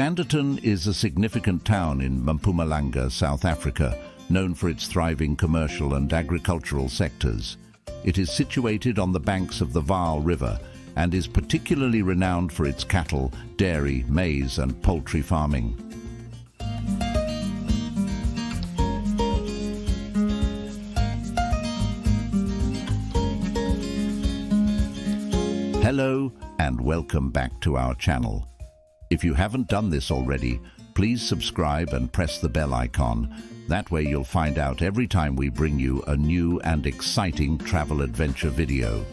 Standerton is a significant town in Mpumalanga, South Africa, known for its thriving commercial and agricultural sectors. It is situated on the banks of the Vaal River and is particularly renowned for its cattle, dairy, maize and poultry farming. Hello and welcome back to our channel. If you haven't done this already, please subscribe and press the bell icon. That way you'll find out every time we bring you a new and exciting travel adventure video.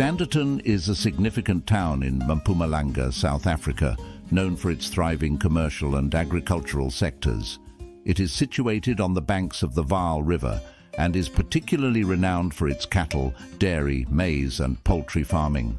Standerton is a significant town in Mpumalanga, South Africa, known for its thriving commercial and agricultural sectors. It is situated on the banks of the Vaal River and is particularly renowned for its cattle, dairy, maize and poultry farming.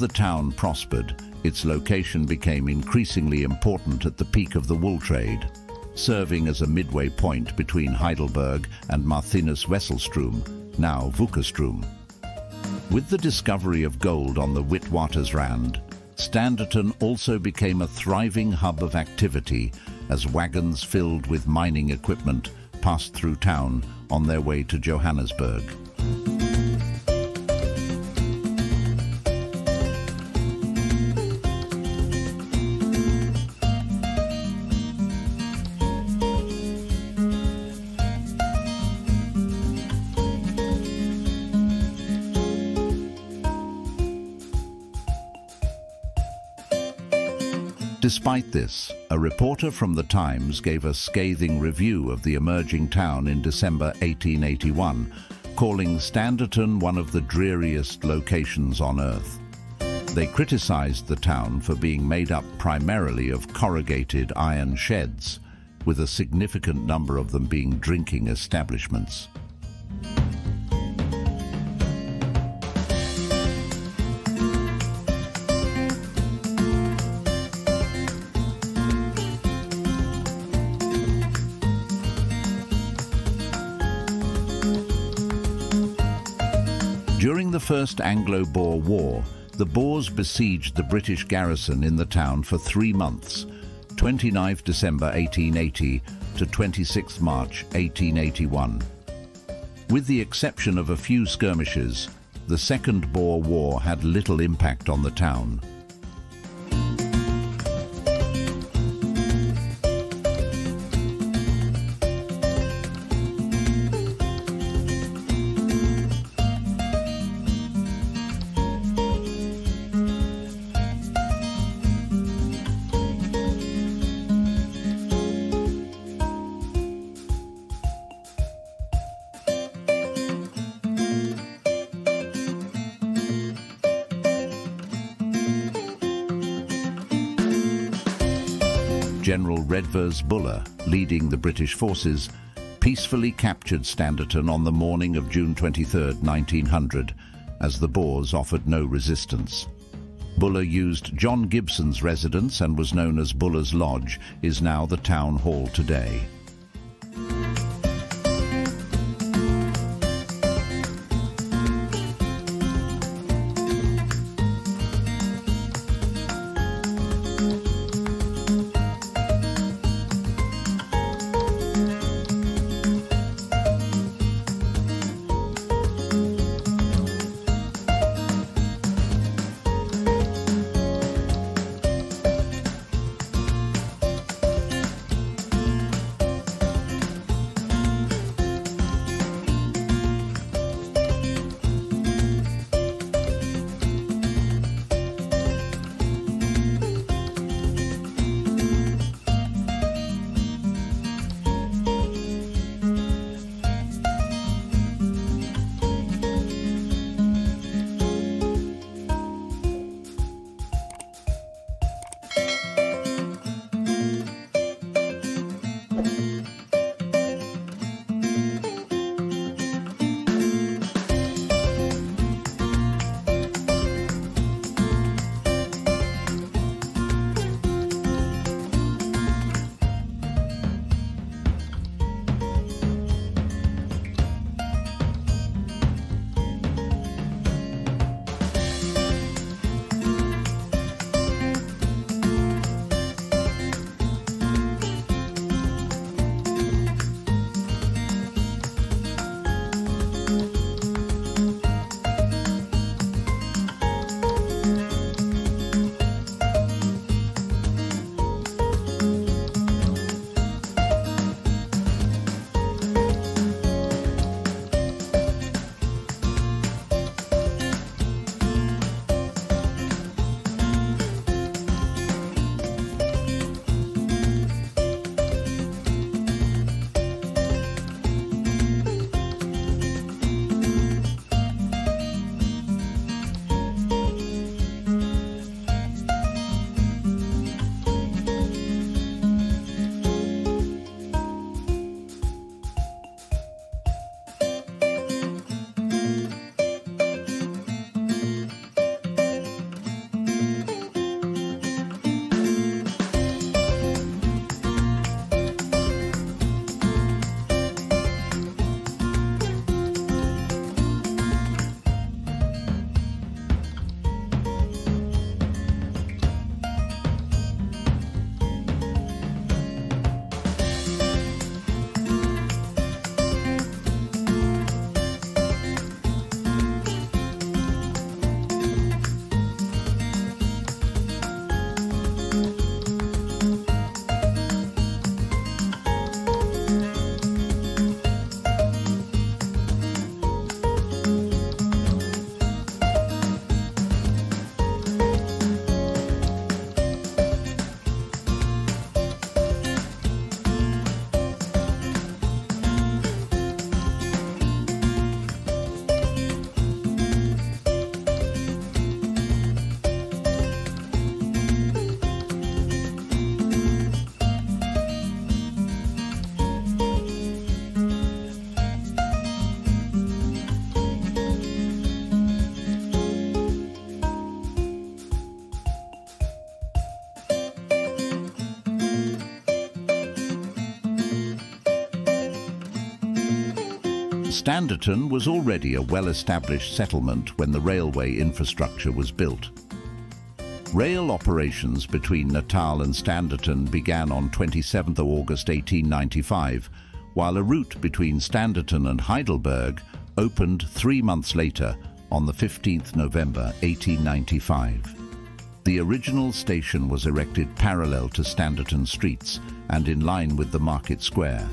The town prospered, its location became increasingly important at the peak of the wool trade, serving as a midway point between Heidelberg and Martinus Wesselstroom, now Wakkerstroom. With the discovery of gold on the Witwatersrand, Standerton also became a thriving hub of activity as wagons filled with mining equipment passed through town on their way to Johannesburg. Despite this, a reporter from the Times gave a scathing review of the emerging town in December 1881, calling Standerton one of the dreariest locations on earth. They criticized the town for being made up primarily of corrugated iron sheds with a significant number of them being drinking establishments. During the First Anglo-Boer War, the Boers besieged the British garrison in the town for three months, 29 December 1880 to 26 March 1881. With the exception of a few skirmishes, the Second Boer War had little impact on the town. General Redvers Buller, leading the British forces, peacefully captured Standerton on the morning of June 23, 1900, as the Boers offered no resistance. Buller used John Gibson's residence and was known as Buller's Lodge, is now the town hall today. Standerton was already a well-established settlement when the railway infrastructure was built. Rail operations between Natal and Standerton began on 27 August 1895, while a route between Standerton and Heidelberg opened three months later on the 15th November 1895. The original station was erected parallel to Standerton streets and in line with the market square,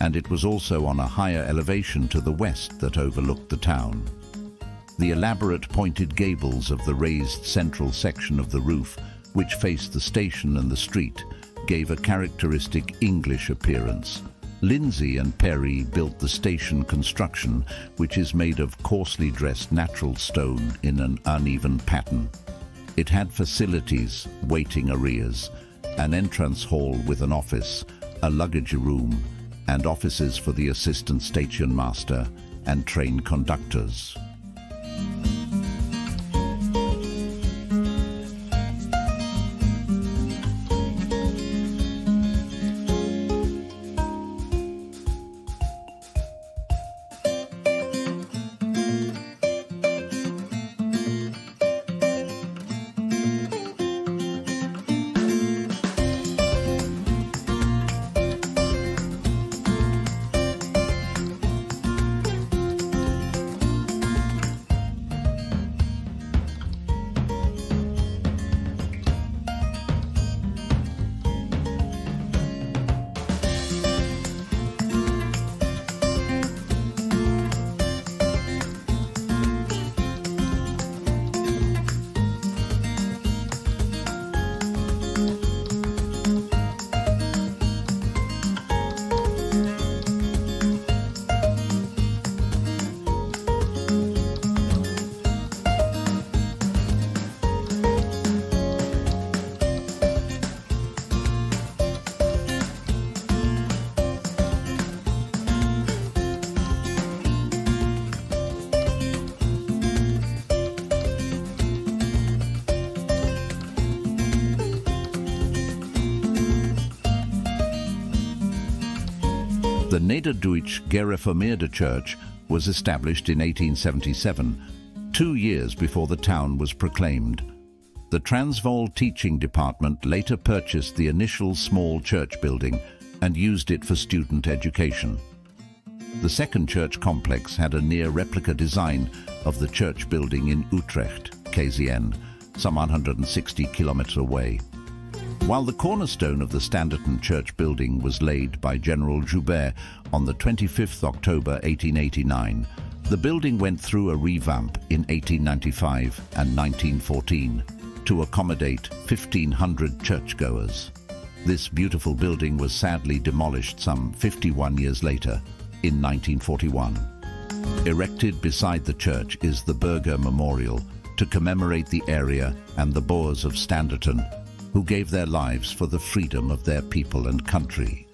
and it was also on a higher elevation to the west that overlooked the town. The elaborate pointed gables of the raised central section of the roof, which faced the station and the street, gave a characteristic English appearance. Lindsay and Perry built the station construction, which is made of coarsely dressed natural stone in an uneven pattern. It had facilities, waiting areas, an entrance hall with an office, a luggage room, and offices for the assistant station master and train conductors. The Nederduits Gereformeerde Church was established in 1877, two years before the town was proclaimed. The Transvaal Teaching Department later purchased the initial small church building and used it for student education. The second church complex had a near replica design of the church building in Utrecht, KZN, some 160 kilometers away. While the cornerstone of the Standerton Church building was laid by General Joubert on the 25th October 1889, the building went through a revamp in 1895 and 1914 to accommodate 1,500 churchgoers. This beautiful building was sadly demolished some 51 years later, in 1941. Erected beside the church is the Burger Memorial to commemorate the area and the Boers of Standerton who gave their lives for the freedom of their people and country.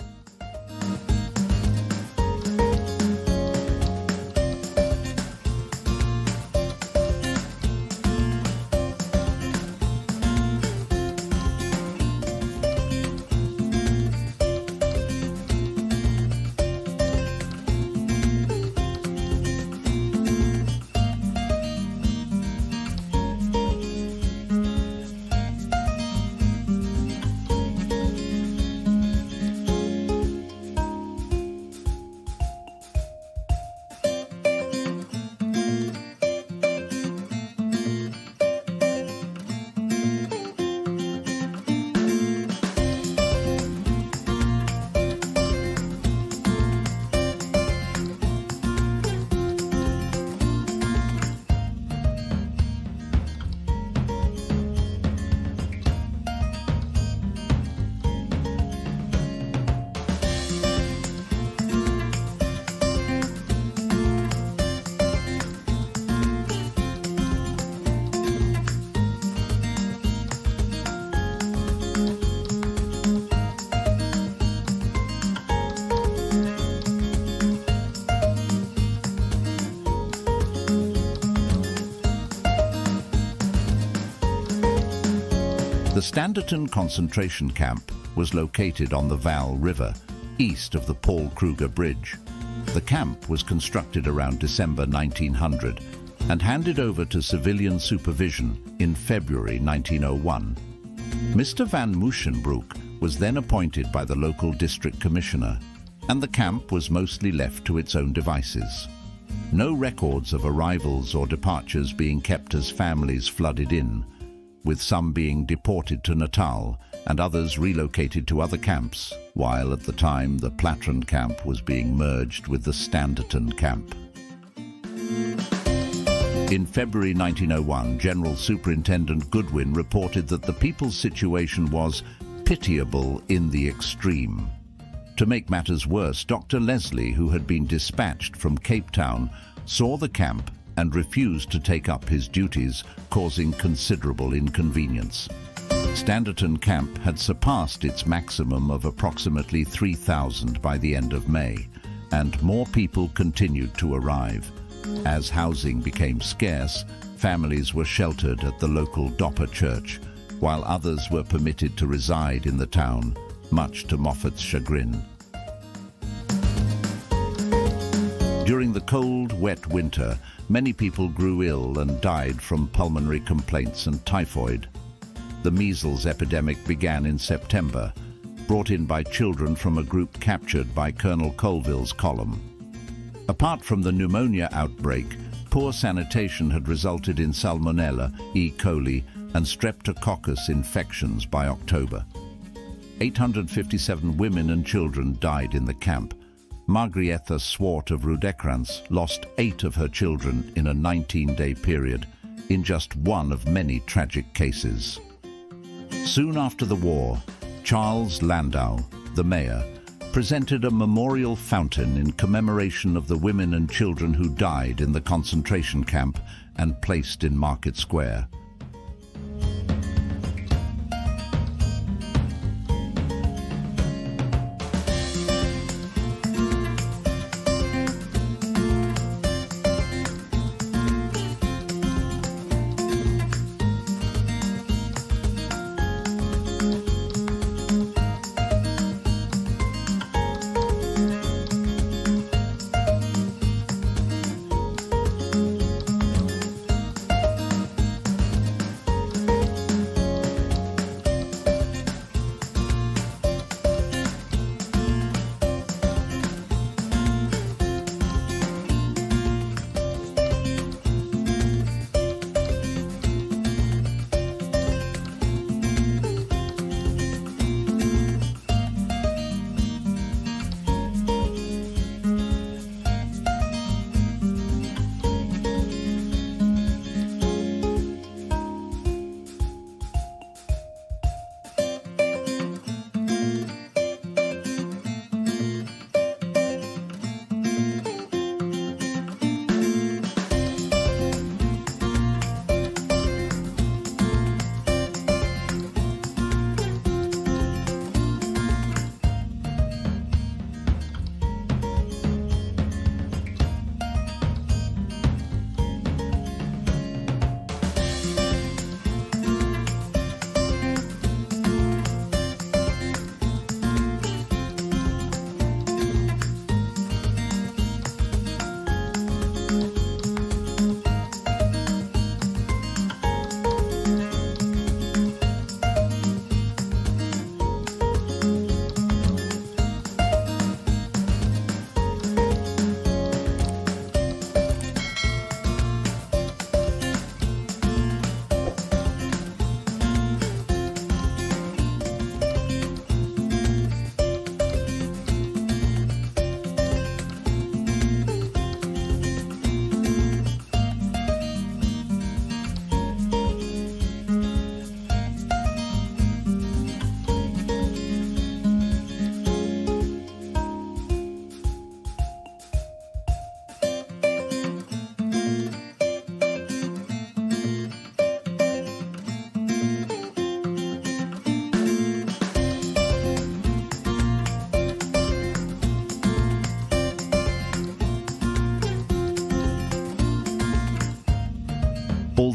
Standerton concentration camp was located on the Vaal River, east of the Paul Kruger Bridge. The camp was constructed around December 1900 and handed over to civilian supervision in February 1901. Mr. Van Musschenbroek was then appointed by the local district commissioner and the camp was mostly left to its own devices. No records of arrivals or departures being kept as families flooded in, with some being deported to Natal and others relocated to other camps, while at the time the Platrand camp was being merged with the Standerton camp. In February 1901, General Superintendent Goodwin reported that the people's situation was pitiable in the extreme. To make matters worse, Dr. Leslie, who had been dispatched from Cape Town, saw the camp and refused to take up his duties, causing considerable inconvenience. Standerton Camp had surpassed its maximum of approximately 3,000 by the end of May, and more people continued to arrive. As housing became scarce, families were sheltered at the local Dopper Church, while others were permitted to reside in the town, much to Moffat's chagrin. During the cold, wet winter, many people grew ill and died from pulmonary complaints and typhoid. The measles epidemic began in September, brought in by children from a group captured by Colonel Colville's column. Apart from the pneumonia outbreak, poor sanitation had resulted in Salmonella, E. coli and Streptococcus infections by October. 857 women and children died in the camp. Margrietha Swart of Rudecrans lost eight of her children in a 19-day period, in just one of many tragic cases. Soon after the war, Charles Landau, the mayor, presented a memorial fountain in commemoration of the women and children who died in the concentration camp and placed in Market Square.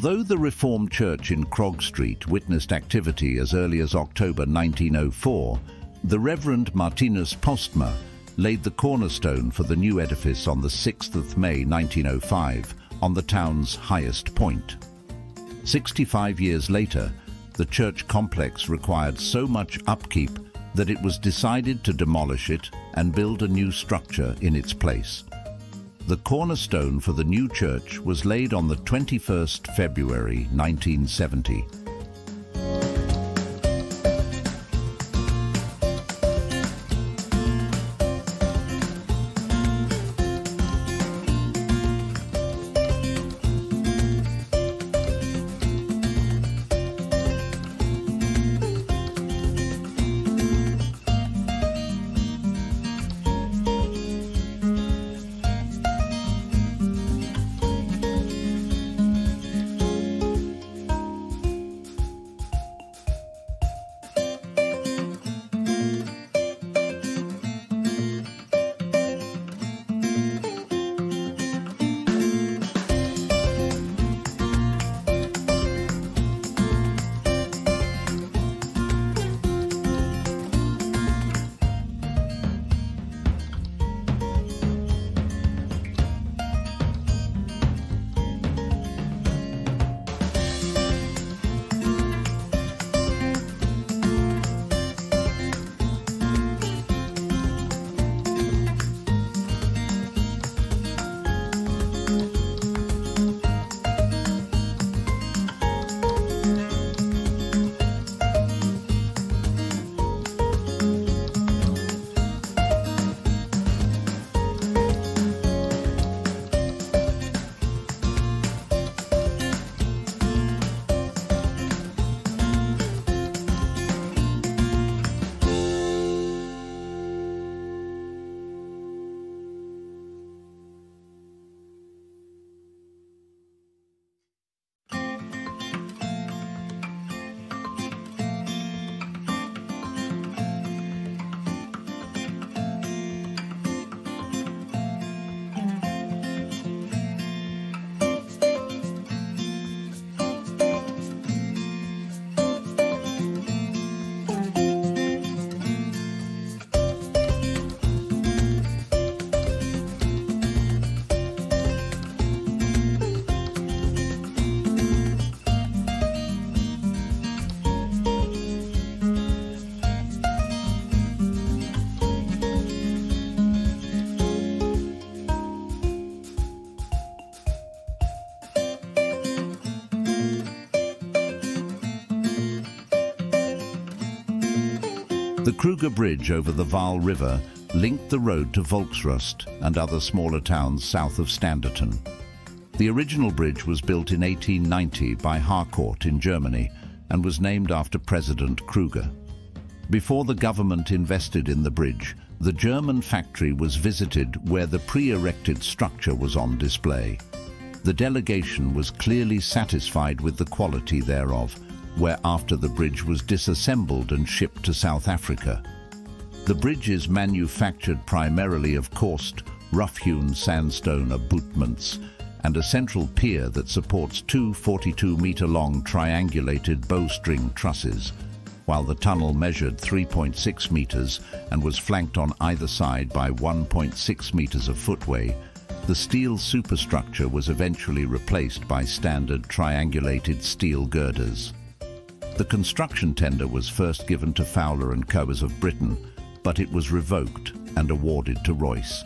Although the Reformed Church in Krog Street witnessed activity as early as October 1904, the Reverend Martinus Postma laid the cornerstone for the new edifice on the 6th of May 1905 on the town's highest point. 65 years later, the church complex required so much upkeep that it was decided to demolish it and build a new structure in its place. The cornerstone for the new church was laid on the 21st February 1970. Kruger Bridge over the Vaal River linked the road to Volksrust and other smaller towns south of Standerton. The original bridge was built in 1890 by Harkort in Germany and was named after President Kruger. Before the government invested in the bridge, the German factory was visited where the pre-erected structure was on display. The delegation was clearly satisfied with the quality thereof whereafter the bridge was disassembled and shipped to South Africa. The bridge is manufactured primarily of coursed, rough-hewn sandstone abutments and a central pier that supports two 42-metre-long triangulated bowstring trusses, while the tunnel measured 3.6 metres and was flanked on either side by 1.6 metres of footway, the steel superstructure was eventually replaced by standard triangulated steel girders. The construction tender was first given to Fowler and Coers of Britain, but it was revoked and awarded to Royce.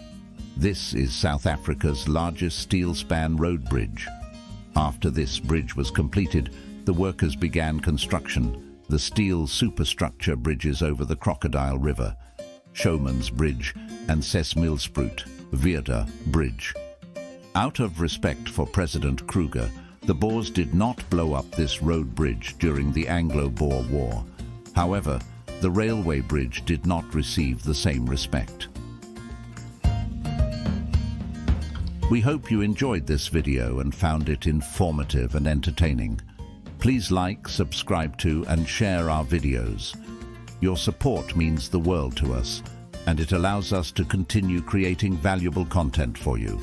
This is South Africa's largest steel span road bridge. After this bridge was completed, the workers began construction, the steel superstructure bridges over the Crocodile River, Showman's Bridge and Sesmilsproet, Virda Bridge. Out of respect for President Kruger, the Boers did not blow up this road bridge during the Anglo-Boer War. However, the railway bridge did not receive the same respect. We hope you enjoyed this video and found it informative and entertaining. Please like, subscribe to and share our videos. Your support means the world to us and it allows us to continue creating valuable content for you.